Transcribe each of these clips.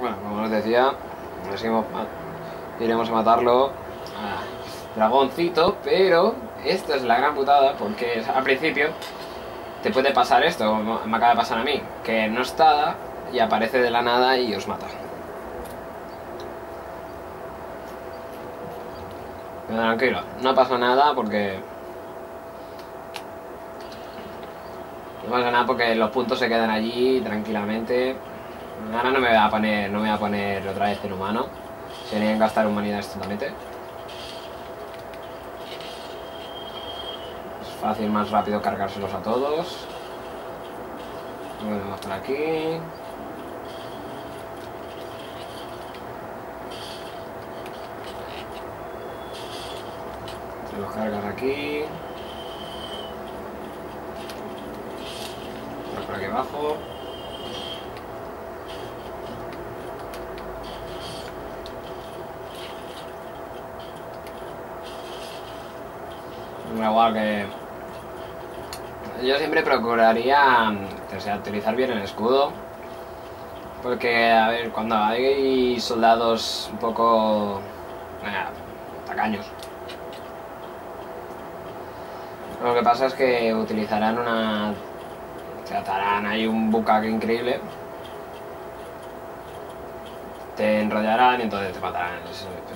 Bueno, como os decía, iremos a matarlo dragoncito, pero esta es la gran putada porque al principio te puede pasar esto, como me acaba de pasar a mí, que no está y aparece de la nada y os mata. Pero tranquilo, no pasa nada porque... No pasa nada porque los puntos se quedan allí tranquilamente. Ahora no me voy a poner, no me voy a poner otra vez en humano. Serían gastar humanidades totalmente. fácil, más rápido cargárselos a todos. Vamos por aquí. Se los cargas aquí. Por aquí abajo. Igual que yo siempre procuraría o sea, utilizar bien el escudo. Porque, a ver, cuando hay soldados un poco eh, tacaños, lo que pasa es que utilizarán una... Tratarán ahí un bucaque increíble. Te enrollarán y entonces te matarán.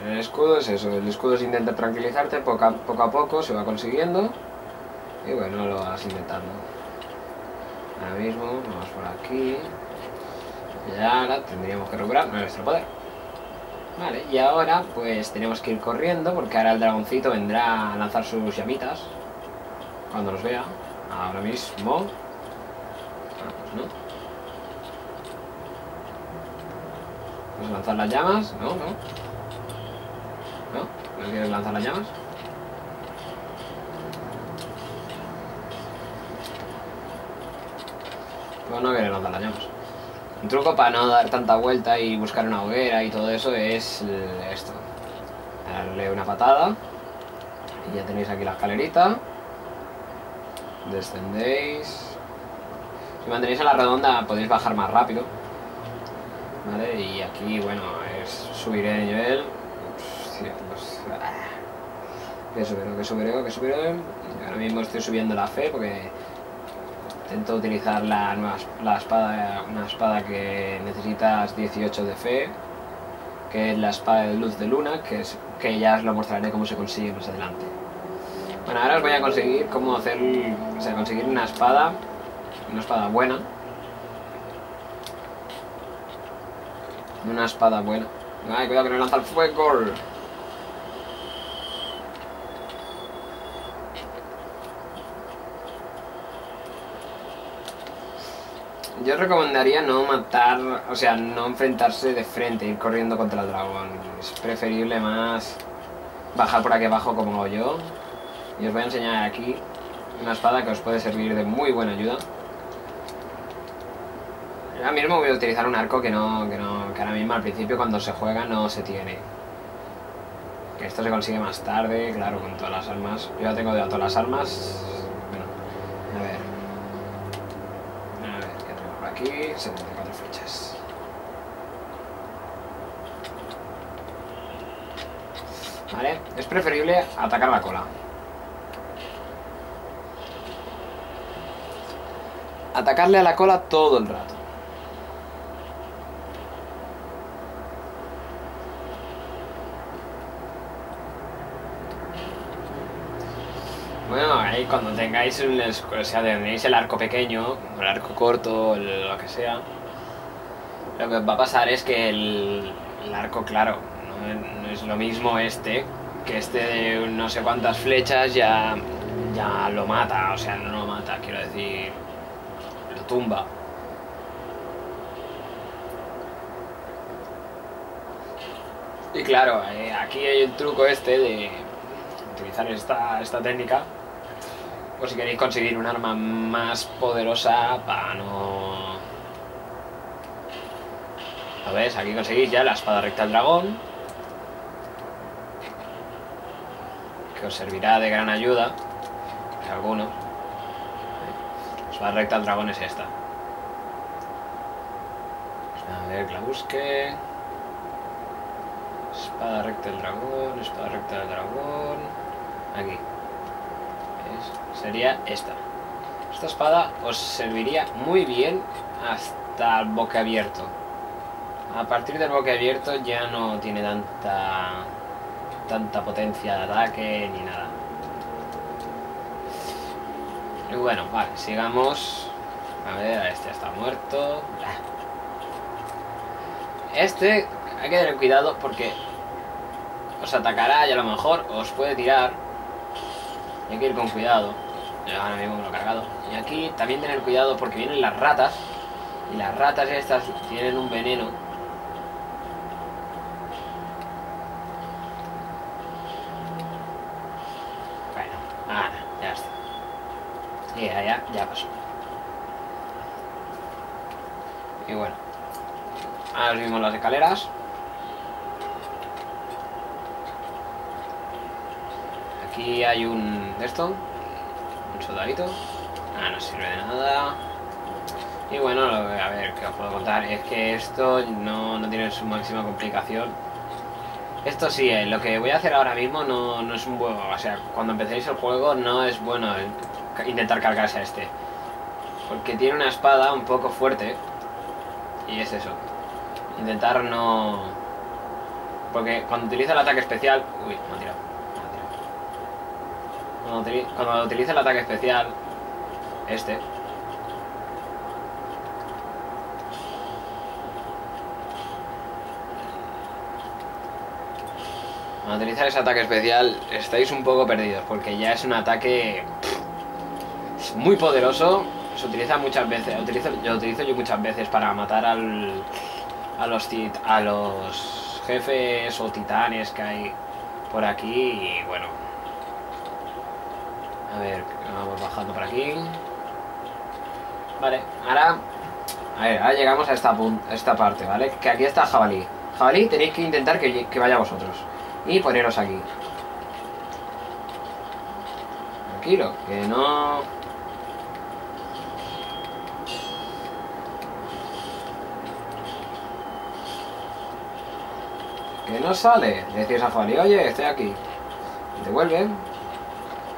el escudo es eso, el escudo es intentar tranquilizarte poco a poco, se va consiguiendo. Y bueno, lo vas intentando. Ahora mismo, vamos por aquí. Y ahora tendríamos que recuperar nuestro poder. Vale, y ahora pues tenemos que ir corriendo porque ahora el dragoncito vendrá a lanzar sus llamitas. Cuando nos vea. Ahora mismo. Ah, pues no. ¿Vamos a lanzar las llamas? No, no. ¿No? ¿No quieres lanzar las llamas? Pues no quiere lanzar las llamas. Un truco para no dar tanta vuelta y buscar una hoguera y todo eso es esto. Darle una patada. Y ya tenéis aquí la escalerita. Descendéis. Si mantenéis a la redonda podéis bajar más rápido. ¿Vale? Y aquí, bueno, es subir de nivel. pues, ah. Que subiré, que subiré, que subiré. Ahora mismo estoy subiendo la fe porque Intento utilizar la, nueva, la espada, una espada que necesitas 18 de fe, que es la espada de luz de luna, que, es, que ya os lo mostraré cómo se consigue más adelante. Bueno, ahora os voy a conseguir cómo hacer, o sea, conseguir una espada, una espada buena. Una espada buena. Ay, cuidado que no lanza el fuego. Yo recomendaría no matar, o sea, no enfrentarse de frente, ir corriendo contra el dragón. Es preferible más bajar por aquí abajo como yo. Y os voy a enseñar aquí una espada que os puede servir de muy buena ayuda. Ahora mismo voy a utilizar un arco que no, que no, que ahora mismo al principio cuando se juega no se tiene. Que esto se consigue más tarde, claro, con todas las armas. Yo ya tengo de todas las armas. Bueno, a ver aquí 74 flechas. Vale, es preferible atacar la cola. Atacarle a la cola todo el rato. Bueno, ahí cuando tengáis el, o sea, tenéis el arco pequeño, el arco corto, lo que sea, lo que va a pasar es que el, arco, claro, no, es lo mismo este, que este de no sé cuántas flechas ya, ya lo mata, o sea, no lo mata, quiero decir, lo tumba. Y claro, eh, aquí hay el truco este de utilizar esta, esta técnica si queréis conseguir un arma más poderosa para no... ¿Lo ves? Aquí conseguís ya la espada recta del dragón. Que os servirá de gran ayuda. Si alguno. La espada recta del dragón es esta. A ver, que la busque. Espada recta del dragón, espada recta del dragón. Aquí. Sería esta. Esta espada os serviría muy bien hasta el boque abierto. A partir del boque abierto ya no tiene tanta tanta potencia de ataque ni nada. Y bueno, vale, sigamos. A ver, este está muerto. Este hay que tener cuidado porque os atacará y a lo mejor os puede tirar. Hay que ir con cuidado. Yo ahora mismo me lo he cargado. Y aquí también tener cuidado porque vienen las ratas. Y las ratas estas tienen un veneno. Bueno, ahora, ya está. Y ya, ya, pasó. Y bueno. Ahora subimos las escaleras. Aquí hay un... esto. Un soldadito. Ah, no sirve de nada. Y bueno, a ver, ¿qué os puedo contar? Es que esto no, no tiene su máxima complicación. Esto sí, eh, lo que voy a hacer ahora mismo no, no es un buen... O sea, cuando empecéis el juego no es bueno ca- intentar cargarse a este. Porque tiene una espada un poco fuerte. Y es eso. Intentar no... Porque cuando utiliza el ataque especial... Uy, me ha tirado. Cuando, cuando utiliza el ataque especial... Este... Cuando utiliza ese ataque especial estáis un poco perdidos porque ya es un ataque muy poderoso. Se utiliza muchas veces, utilizo, lo utilizo yo muchas veces para matar al, a los tit- a los jefes o titanes que hay por aquí y bueno. A ver, vamos bajando por aquí. Vale, ahora a ver, ahora llegamos a esta, pun- esta parte, ¿vale? Que aquí está jabalí. Jabalí tenéis que intentar que, que vaya vosotros. Y poneros aquí. Tranquilo, que no... Que no sale. Le decís a jabalí, oye, estoy aquí. Y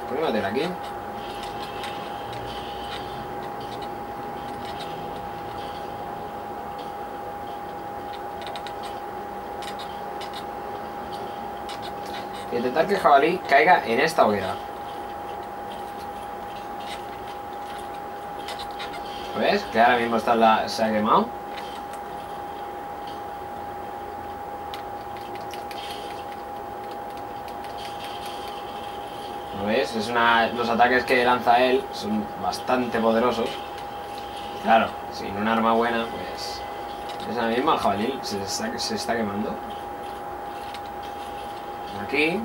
te vuelve. Póngatela aquí. Intentar que el jabalí caiga en esta hoguera. ¿Lo ves? Que ahora mismo está la, se ha quemado. Es una, los ataques que lanza él son bastante poderosos. Claro, sin un arma buena, pues... Es mismo el jabalí se está, se está quemando aquí.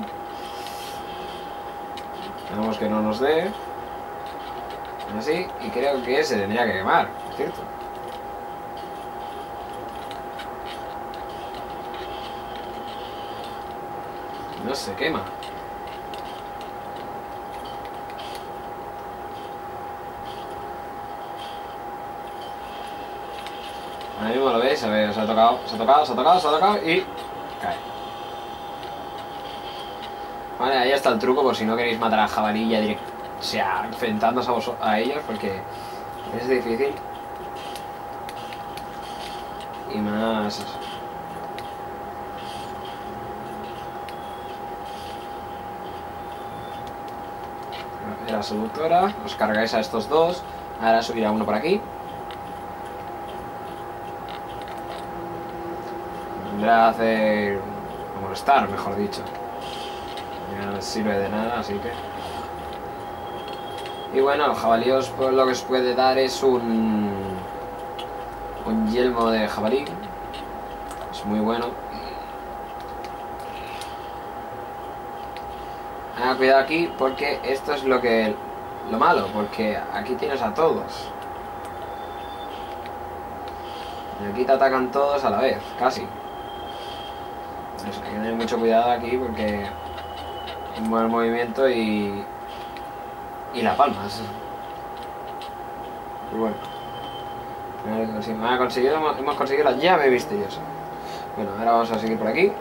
Tenemos que no nos dé. Así, y creo que se tendría que quemar, ¿cierto? No se quema. Se ha tocado, se ha tocado, se ha tocado, se ha tocado y cae. Vale, ahí está el truco por si no queréis matar a jabalí ya direct- o sea, enfrentándose a, a ellos porque es difícil. Y más... La seductora, os cargáis a estos dos, ahora subirá uno por aquí. Vendrá a hacer... a molestar, mejor dicho. No sirve de nada, así que... Y bueno, el jabalí os, pues, lo que os puede dar es un... Un yelmo de jabalí. Es muy bueno. Ah, cuidado aquí, porque esto es lo que... Lo malo, porque aquí tienes a todos. Y aquí te atacan todos a la vez, casi. Hay que tener mucho cuidado aquí porque un buen movimiento y y la palmas. Y bueno, sí, me conseguido, hemos conseguido la llave misteriosa. Bueno, ahora vamos a seguir por aquí.